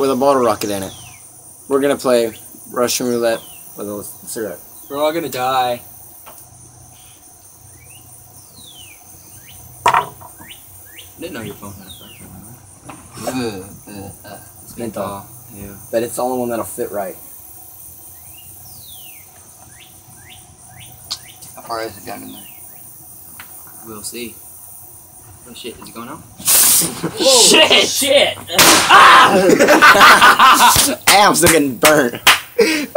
with a bottle rocket in it. We're gonna play Russian roulette with a cigarette. We're all gonna die. I Didn't know your phone had a fresh one. It's menthol, Yeah. but it's the only one that'll fit right. How far is it down in there? We'll see. Oh shit, is it going out? Shit! Shit! Hey, I'm still getting burnt.